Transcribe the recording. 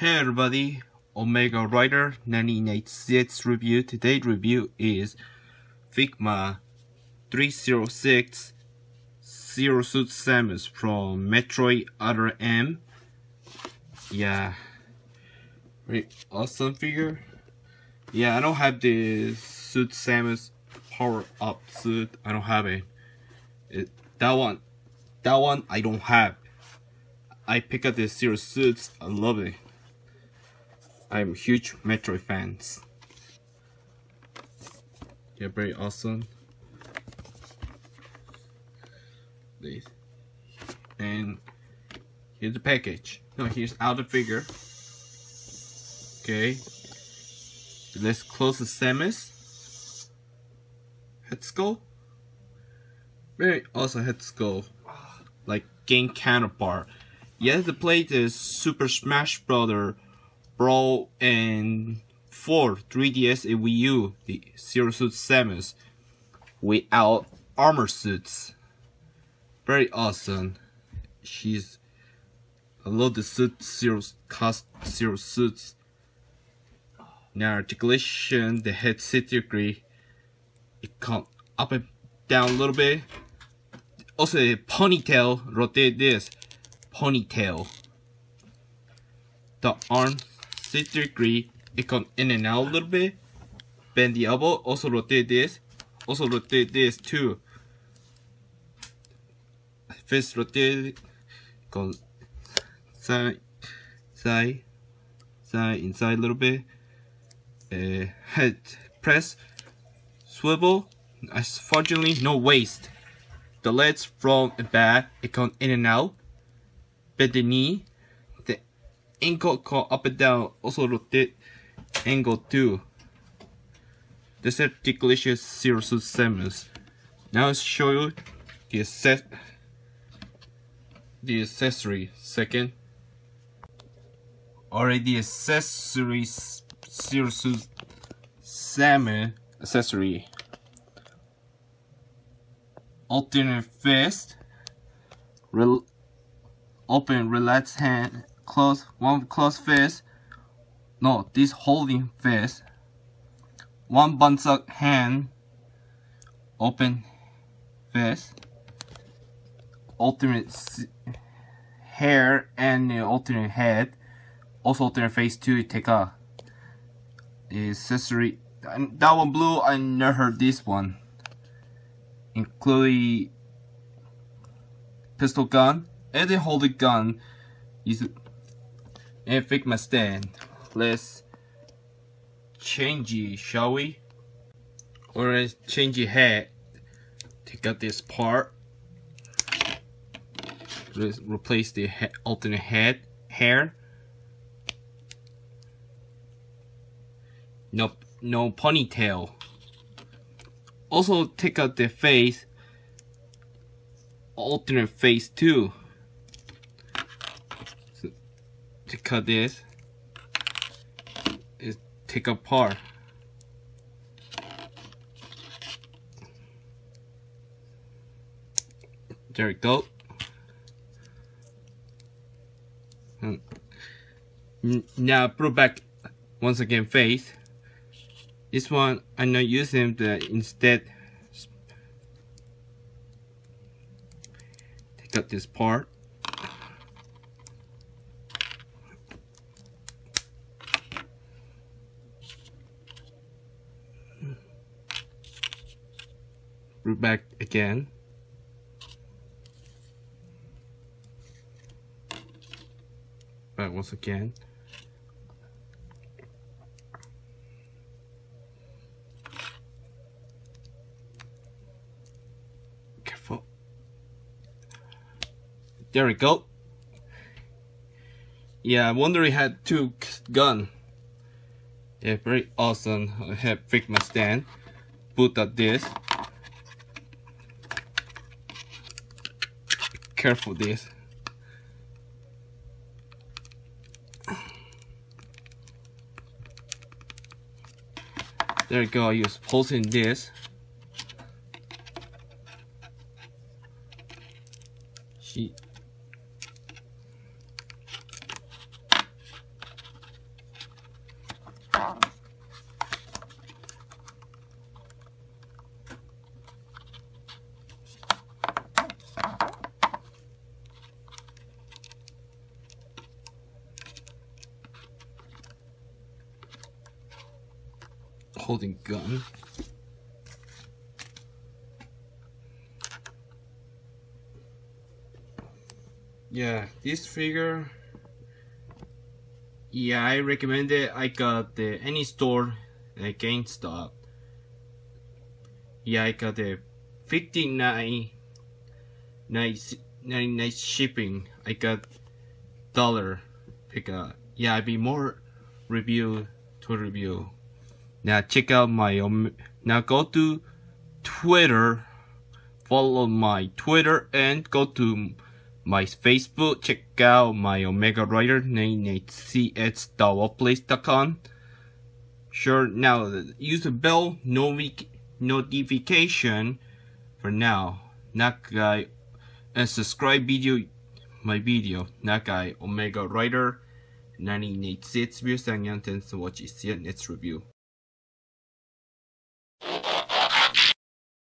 Hey everybody, Omega Rider 986 review. Today's review is Figma 306 Zero Suit Samus from Metroid Other M. Yeah, awesome figure. Yeah, I don't have the Suit Samus power up suit. I don't have it. it that one, that one I don't have. I pick up the Zero Suits. I love it. I'm huge Metroid fans. They're very awesome. This. And here's the package. No, here's out the figure. Okay. Let's close the Samus. Head skull. Very awesome head skull. Like game counterpart. Yes, the plate is Super Smash Brother Brawl and 4 3DS and Wii U, the Zero Suit Samus without armor suits. Very awesome. She's I love the suit zero cost zero suits. Now articulation, the head sit degree, it come up and down a little bit. Also the ponytail, rotate this ponytail. The arm 60 degree, it come in and out a little bit. Bend the elbow, also rotate this, also rotate this too. Fist rotate, go side, side, side, inside a little bit. Uh, head press, swivel. Unfortunately, no waist. The legs from and back, it come in and out. Bend the knee, ankle go up and down, also rotate angle too. This articulation is zero to seven. Now let's show you the access the accessory second. Already accessory zero to seven accessory. Alternate fist. Rel open relaxed hand close one close fist. No this holding fist. One bunsuck hand. Open fist. Alternate hair and the alternate head. Also alternate face too take a accessory that one blue I never heard this one. Including pistol gun. And the holding gun is and Figma stand. Let's change it, shall we? Or let's change your head. Take out this part. Let's replace the he alternate head hair. No, no ponytail. Also take out the face. Alternate face too to cut this is take apart there we go. Hmm. Now put back once again face. This one I'm not using the instead take out this part root back again. Back once again. Careful. There we go. Yeah, I wonder he had two gun. Yeah, very awesome. I have Figma stand. Put up this. Careful this. There you go, you're pulsing this. Holding gun. Yeah, this figure. Yeah, I recommend it. I got the any store like GameStop. Yeah, I got the 59 nice 99 shipping. I got dollar pick up. Yeah, I be more review to review. Now check out my um, now go to Twitter, follow my Twitter and go to my Facebook. Check out my Omega Rider 99zx.wordpress.com. Sure, now use the bell novi- notification for now. Nakai and subscribe video my video. Nakai Omega Rider 98 views and thanks for watching. See you next review.